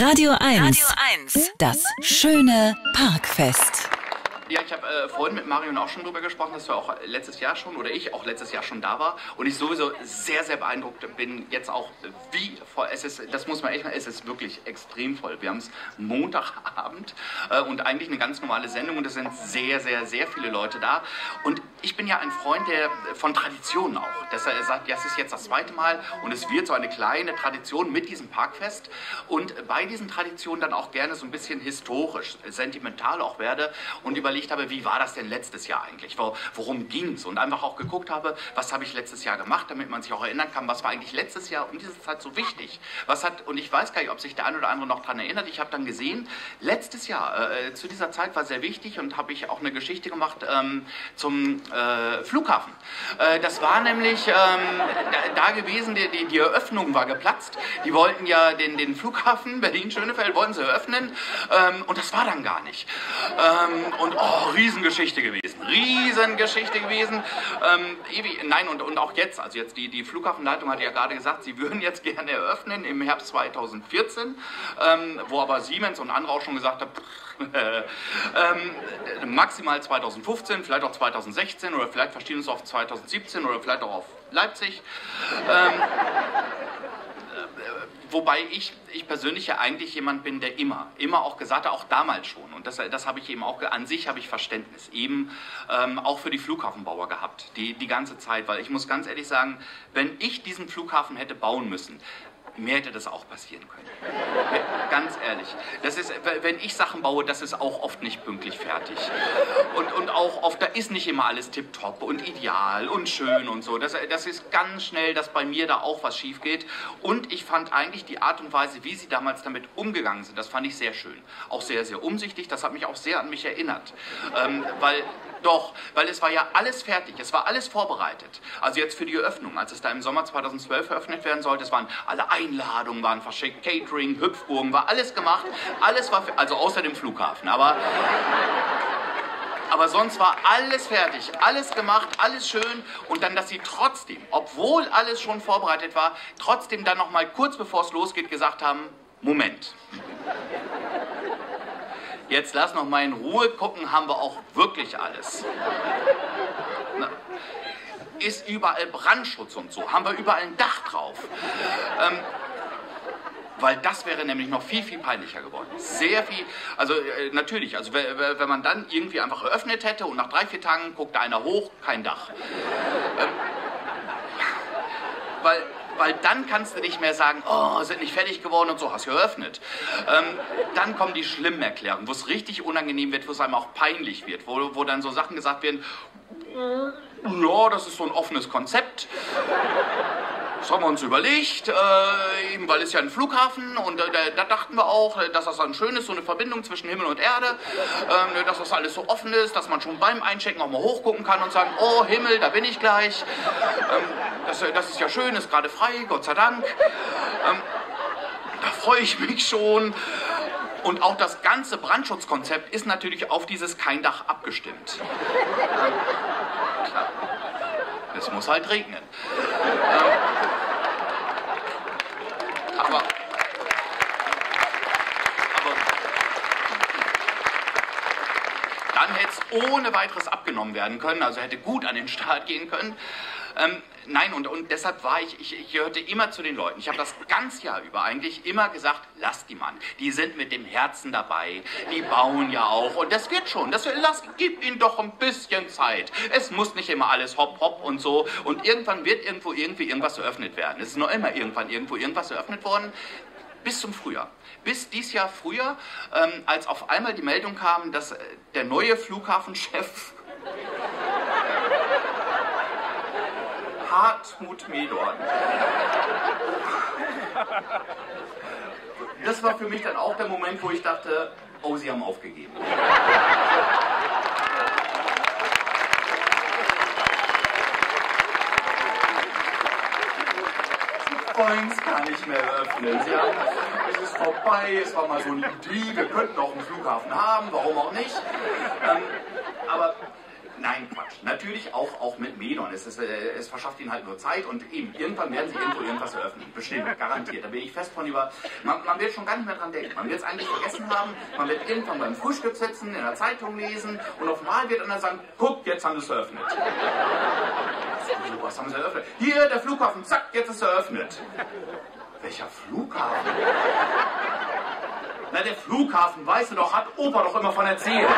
Radio 1. Radio 1. Das schöne Parkfest. Ja, ich habe äh, vorhin mit Marion auch schon drüber gesprochen, dass du auch letztes Jahr schon oder ich auch letztes Jahr schon da war und ich sowieso sehr, sehr beeindruckt bin jetzt auch, wie voll es ist. Das muss man echt mal, es ist wirklich extrem voll. Wir haben es Montagabend äh, und eigentlich eine ganz normale Sendung und es sind sehr, sehr, sehr viele Leute da und ich bin ja ein Freund der, von Traditionen auch. Dass er sagt, ja, es ist jetzt das zweite Mal und es wird so eine kleine Tradition mit diesem Parkfest und bei diesen Traditionen dann auch gerne so ein bisschen historisch, sentimental auch werde und überlegt habe, wie war das denn letztes Jahr eigentlich? Worum ging es? Und einfach auch geguckt habe, was habe ich letztes Jahr gemacht, damit man sich auch erinnern kann, was war eigentlich letztes Jahr um diese Zeit so wichtig? Was hat, und ich weiß gar nicht, ob sich der eine oder andere noch daran erinnert, ich habe dann gesehen, letztes Jahr äh, zu dieser Zeit war sehr wichtig und habe ich auch eine Geschichte gemacht ähm, zum äh, Flughafen. Äh, das war nämlich ähm, da, da, gewesen, die, die, die, Eröffnung war geplatzt. Die wollten ja den, den Flughafen Berlin-Schönefeld wollten sie eröffnen ähm, und das war dann gar nicht. Ähm, und oh, Riesengeschichte gewesen. Riesengeschichte gewesen. Ähm, ewig, nein, und, und auch jetzt. Also jetzt die, die Flughafenleitung hat ja gerade gesagt, sie würden jetzt gerne eröffnen im Herbst 2014, ähm, wo aber Siemens und andere auch schon gesagt haben, ähm, maximal 2015, vielleicht auch 2016 oder vielleicht verstehen wir es auf 2017 oder vielleicht auch auf Leipzig. Ähm, Wobei ich, ich persönlich ja eigentlich jemand bin, der immer, immer auch gesagt hat, auch damals schon. Und das, das habe ich eben auch, an sich habe ich Verständnis, eben ähm, auch für die Flughafenbauer gehabt, die, die ganze Zeit. Weil ich muss ganz ehrlich sagen, wenn ich diesen Flughafen hätte bauen müssen, mir hätte das auch passieren können. Ganz ehrlich. Das ist, wenn ich Sachen baue, das ist auch oft nicht pünktlich fertig. Und, und auch oft, da ist nicht immer alles tipptopp und ideal und schön und so. Das, das ist ganz schnell, dass bei mir da auch was schief geht. Und ich fand eigentlich die Art und Weise, wie sie damals damit umgegangen sind, das fand ich sehr schön. Auch sehr, sehr umsichtig. Das hat mich auch sehr an mich erinnert. Ähm, weil doch, weil es war ja alles fertig, es war alles vorbereitet. Also jetzt für die Eröffnung, als es da im Sommer 2012 eröffnet werden sollte, es waren alle Einladungen, waren verschickt, Catering, Hüpfburgen, war alles gemacht, alles war, also außer dem Flughafen, aber... Aber sonst war alles fertig, alles gemacht, alles schön. Und dann, dass sie trotzdem, obwohl alles schon vorbereitet war, trotzdem dann noch mal kurz bevor es losgeht gesagt haben, Moment. Jetzt lass noch mal in Ruhe gucken, haben wir auch wirklich alles. Na, ist überall Brandschutz und so, haben wir überall ein Dach drauf. Ähm, weil das wäre nämlich noch viel, viel peinlicher geworden. Sehr viel, also äh, natürlich, also wenn man dann irgendwie einfach eröffnet hätte und nach drei, vier Tagen guckt einer hoch, kein Dach. Ähm, weil weil dann kannst du nicht mehr sagen, oh, sind nicht fertig geworden und so, hast geöffnet. Ähm, dann kommen die schlimmen Erklärungen, wo es richtig unangenehm wird, wo es einem auch peinlich wird, wo, wo dann so Sachen gesagt werden, ja, das ist so ein offenes Konzept. Das haben wir uns überlegt, äh, eben weil es ja ein Flughafen und äh, da, dachten wir auch, äh, dass das dann schön ist, so eine Verbindung zwischen Himmel und Erde, äh, dass das alles so offen ist, dass man schon beim Einchecken auch mal hochgucken kann und sagen, oh Himmel, da bin ich gleich. Ähm, das, äh, das, ist ja schön, ist gerade frei, Gott sei Dank. Ähm, da freue ich mich schon. Und auch das ganze Brandschutzkonzept ist natürlich auf dieses Kein Dach abgestimmt. Klar. Es muss halt regnen. Ähm, aber, dann hätte es ohne weiteres abgenommen werden können, also hätte gut an den Start gehen können. Ähm, nein, und, und deshalb war ich, ich, ich gehörte immer zu den Leuten. Ich habe das ganze Jahr über eigentlich immer gesagt, lass die Mann. Die sind mit dem Herzen dabei. Die bauen ja auch. Und das wird schon. Das, lass, gib ihnen doch ein bisschen Zeit. Es muss nicht immer alles hopp, hopp und so. Und irgendwann wird irgendwo irgendwie irgendwas eröffnet werden. Es ist noch immer irgendwann irgendwo irgendwas eröffnet worden. Bis zum Frühjahr. Bis dies Jahr Frühjahr, ähm, als auf einmal die Meldung kam, dass äh, der neue Flughafenchef Hartmut Medorn. Das war für mich dann auch der Moment, wo ich dachte, oh, sie haben aufgegeben. Wollen es gar nicht mehr öffnen. Sie es ist vorbei, es war mal so eine Idee, wir könnten auch einen Flughafen haben, warum auch nicht. Ähm, aber nein, Quatsch. Natürlich auch, auch mit Medon. Es, ist, äh, es verschafft ihnen halt nur Zeit und eben, irgendwann werden sie irgendwo irgendwas eröffnen. Bestimmt, garantiert. Da bin ich fest von über. Man, man wird schon gar nicht mehr dran denken. Man wird es eigentlich vergessen haben. Man wird irgendwann beim Frühstück sitzen, in der Zeitung lesen und auf Mal wird einer sagen, guck, jetzt haben sie es eröffnet. Was haben sie eröffnet? Hier, der Flughafen, zack, jetzt ist eröffnet. Welcher Flughafen? Na, der Flughafen, weißt du doch, hat Opa doch immer von erzählt.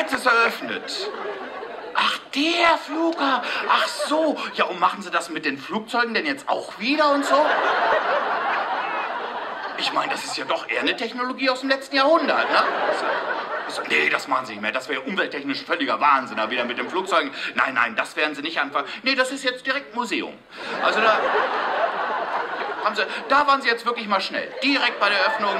Jetzt ist eröffnet. Ach, der Flughafen. Ach so. Ja, und machen Sie das mit den Flugzeugen denn jetzt auch wieder und so? Ich meine, das ist ja doch eher eine Technologie aus dem letzten Jahrhundert, ne? So, nee, das machen Sie nicht mehr. Das wäre umwelttechnisch völliger Wahnsinn, da wieder mit dem Flugzeug. Nein, nein, das werden Sie nicht anfangen. Nee, das ist jetzt direkt Museum. Also da haben Sie, da waren Sie jetzt wirklich mal schnell. Direkt bei der Öffnung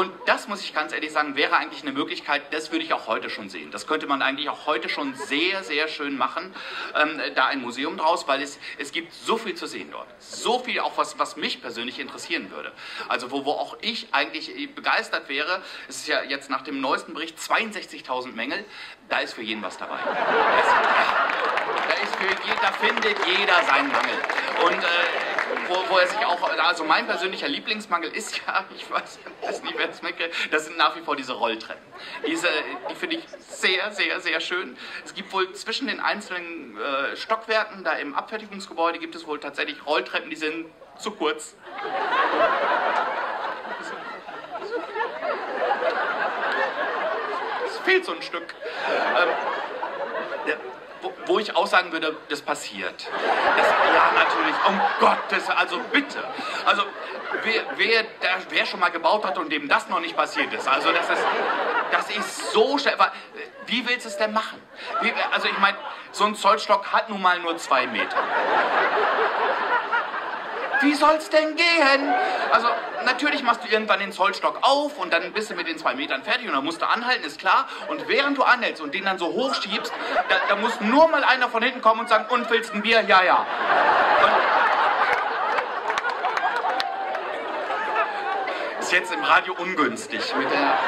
und das muss ich ganz ehrlich sagen, wäre eigentlich eine Möglichkeit, das würde ich auch heute schon sehen. Das könnte man eigentlich auch heute schon sehr, sehr schön machen, ähm, da ein Museum draus, weil es, es gibt so viel zu sehen dort. So viel auch, was, was mich persönlich interessieren würde. Also wo, wo auch ich eigentlich begeistert wäre, es ist ja jetzt nach dem neuesten Bericht 62.000 Mängel, da ist für jeden was dabei. Da, ist, da, ist für, da findet jeder seinen Mangel. Und äh, wo, wo er sich auch, also mein persönlicher Lieblingsmangel ist ja, ich weiß nicht, wer es merkt, das sind nach wie vor diese Rolltreppen. Diese, die finde ich sehr, sehr, sehr schön. Es gibt wohl zwischen den einzelnen äh, Stockwerken, da im Abfertigungsgebäude, gibt es wohl tatsächlich Rolltreppen, die sind zu kurz. Es fehlt so ein Stück. Ähm, wo, ich auch sagen würde, das passiert. Das, ja, natürlich, um Gottes, also bitte. Also, wer, wer, wer schon mal gebaut hat und dem das noch nicht passiert ist, also das ist, das ist so schnell. Wie willst du es denn machen? Wie, also, ich meine, so ein Zollstock hat nun mal nur zwei Meter. Wie soll's denn gehen? Also, natürlich machst du irgendwann den Zollstock auf und dann bist du mit den zwei Metern fertig und dann musst du anhalten, ist klar. Und während du anhältst und den dann so hochschiebst, da, da muss nur mal einer von hinten kommen und sagen, und willst ein Bier? Ja, ja. Und ist jetzt im Radio ungünstig mit der...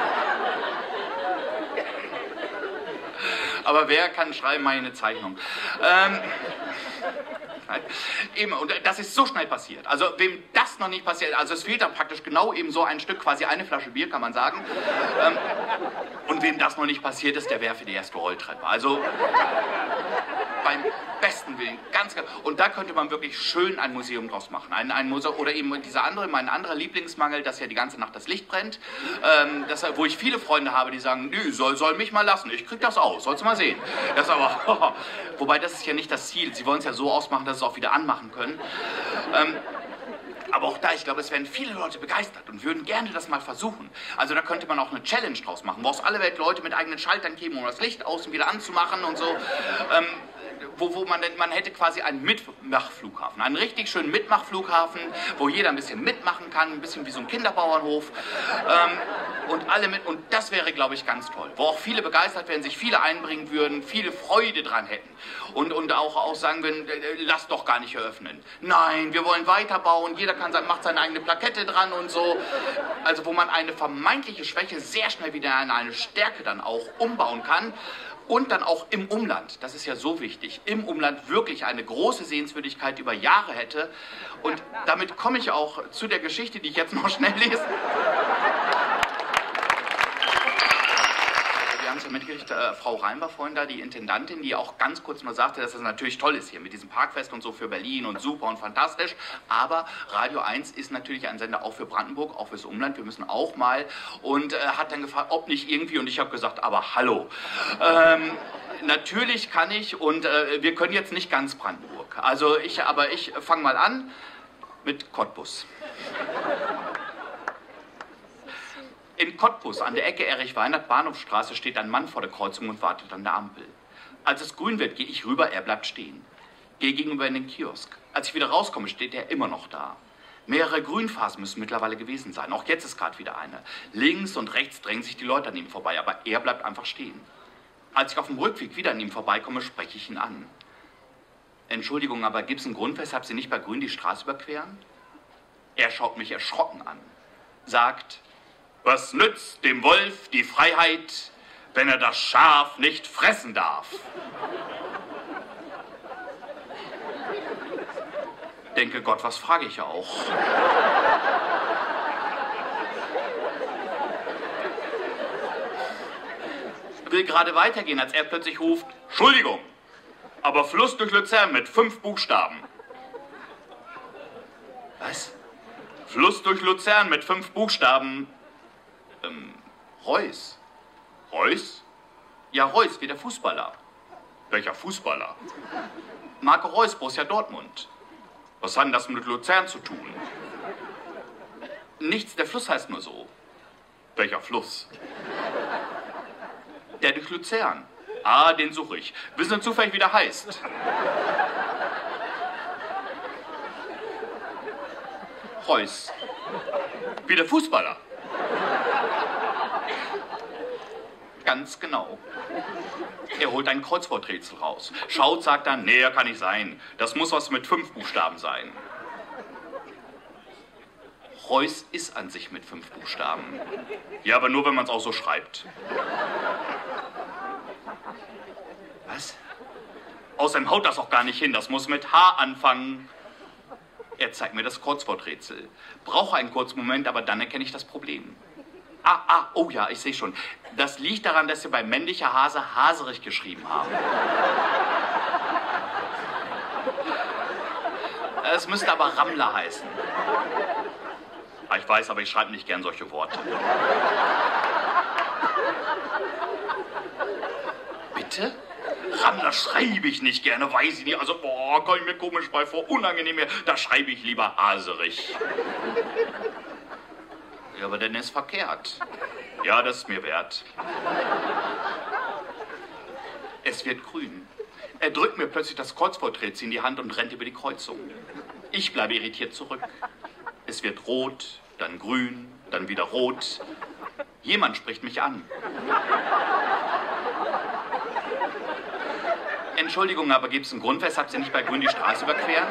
Aber wer kann schreiben, meine Zeichnung? Ähm... Eben, und das ist so schnell passiert. Also wem das noch nicht passiert, also es fehlt dann praktisch genau eben so ein Stück, quasi eine Flasche Bier, kann man sagen. Ähm, und wem das noch nicht passiert ist, der wäre für die erste Rolltreppe. Also beim besten Willen, ganz, ganz. Und da könnte man wirklich schön ein Museum draus machen. Ein, ein Museum, oder eben dieser andere, mein anderer Lieblingsmangel, dass ja die ganze Nacht das Licht brennt. Ähm, das, wo ich viele Freunde habe, die sagen, nö, soll, soll mich mal lassen, ich krieg das aus, sollst du mal sehen. Das aber, wobei das ist ja nicht das Ziel. Sie wollen es ja so ausmachen, dass sie es auch wieder anmachen können. Ähm, aber auch da, ich glaube, es wären viele Leute begeistert und würden gerne das mal versuchen. Also da könnte man auch eine Challenge draus machen, wo aus aller Welt Leute mit eigenen Schaltern kämen, um das Licht außen wieder anzumachen und so. Ähm, wo, wo man, man hätte quasi einen Mitmachflughafen, einen richtig schönen Mitmachflughafen, wo jeder ein bisschen mitmachen kann, ein bisschen wie so ein Kinderbauernhof. Ähm, und alle mit, und das wäre, glaube ich, ganz toll, wo auch viele begeistert werden, sich viele einbringen würden, viele Freude dran hätten und, und auch, auch sagen würden, äh, äh, lass doch gar nicht eröffnen. Nein, wir wollen weiterbauen, jeder kann, macht seine eigene Plakette dran und so. Also wo man eine vermeintliche Schwäche sehr schnell wieder in eine Stärke dann auch umbauen kann und dann auch im Umland, das ist ja so wichtig, im Umland wirklich eine große Sehenswürdigkeit über Jahre hätte. Und damit komme ich auch zu der Geschichte, die ich jetzt noch schnell lese. Mitgekriegt, äh, Frau Reim war vorhin da, die Intendantin, die auch ganz kurz mal sagte, dass das natürlich toll ist hier mit diesem Parkfest und so für Berlin und super und fantastisch. Aber Radio 1 ist natürlich ein Sender auch für Brandenburg, auch fürs Umland. Wir müssen auch mal. Und äh, hat dann gefragt, ob nicht irgendwie. Und ich habe gesagt, aber hallo. Ähm, natürlich kann ich und äh, wir können jetzt nicht ganz Brandenburg. Also ich, aber ich fange mal an mit Cottbus. In Cottbus an der Ecke Erich-Weinert Bahnhofstraße steht ein Mann vor der Kreuzung und wartet an der Ampel. Als es grün wird, gehe ich rüber, er bleibt stehen. Gehe gegenüber in den Kiosk. Als ich wieder rauskomme, steht er immer noch da. Mehrere Grünphasen müssen mittlerweile gewesen sein. Auch jetzt ist gerade wieder eine. Links und rechts drängen sich die Leute an ihm vorbei, aber er bleibt einfach stehen. Als ich auf dem Rückweg wieder an ihm vorbeikomme, spreche ich ihn an. Entschuldigung, aber gibt es einen Grund, weshalb Sie nicht bei Grün die Straße überqueren? Er schaut mich erschrocken an, sagt, was nützt dem Wolf die Freiheit, wenn er das Schaf nicht fressen darf? Denke Gott, was frage ich auch? Will gerade weitergehen, als er plötzlich ruft, Entschuldigung, aber Fluss durch Luzern mit fünf Buchstaben. Was? Fluss durch Luzern mit fünf Buchstaben. Ähm, Reus. Reus? Ja, Reus, wie der Fußballer. Welcher Fußballer? Marco Reus, Borussia Dortmund. Was hat denn das mit Luzern zu tun? Nichts, der Fluss heißt nur so. Welcher Fluss? Der durch Luzern. Ah, den suche ich. Wissen Sie zufällig, wie der heißt? Reus. Wie der Fußballer. Ganz genau. Er holt ein Kreuzworträtsel raus. Schaut, sagt dann, nee, kann nicht sein. Das muss was mit fünf Buchstaben sein. Reus ist an sich mit fünf Buchstaben. Ja, aber nur, wenn man es auch so schreibt. Was? Außerdem haut das auch gar nicht hin. Das muss mit H anfangen. Er zeigt mir das Kurzworträtsel. Brauche einen kurzen Moment, aber dann erkenne ich das Problem. Ah, ah, oh ja, ich sehe schon. Das liegt daran, dass Sie bei männlicher Hase Haserich geschrieben haben. Es müsste aber Rammler heißen. Ah, ich weiß, aber ich schreibe nicht gern solche Worte. Bitte? Rammler schreibe ich nicht gerne, weiß ich nicht. Also, boah, komme ich mir komisch bei vor, unangenehm mir. Da schreibe ich lieber Aserich. Ja, aber dann ist verkehrt. Ja, das ist mir wert. Es wird grün. Er drückt mir plötzlich das Kreuzworträtsel in die Hand und rennt über die Kreuzung. Ich bleibe irritiert zurück. Es wird rot, dann grün, dann wieder rot. Jemand spricht mich an. Entschuldigung, aber gibt es einen Grund, weshalb Sie nicht bei Grün die Straße überqueren?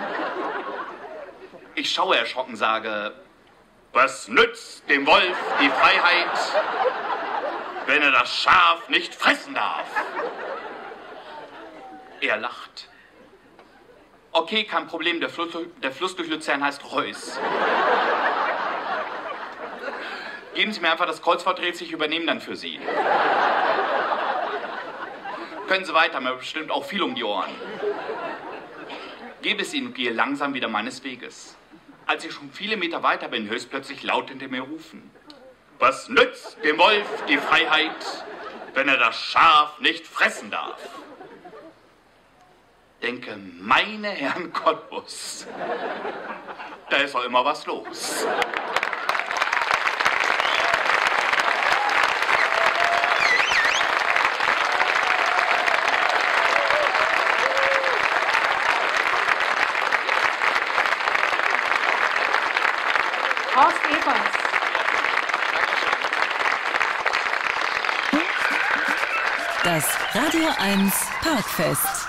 Ich schaue erschrocken, sage, was nützt dem Wolf die Freiheit, wenn er das Schaf nicht fressen darf? Er lacht. Okay, kein Problem, der Fluss, der Fluss durch Luzern heißt Reus. Geben Sie mir einfach das Kreuzworträtsel, ich übernehme dann für Sie. Können Sie weiter, mir bestimmt auch viel um die Ohren. Gebe es Ihnen und gehe langsam wieder meines Weges. Als ich schon viele Meter weiter bin, höre ich plötzlich laut hinter mir rufen. Was nützt dem Wolf die Freiheit, wenn er das Schaf nicht fressen darf? Denke, meine Herren Cottbus, da ist doch immer was los. Radio 1 Parkfest.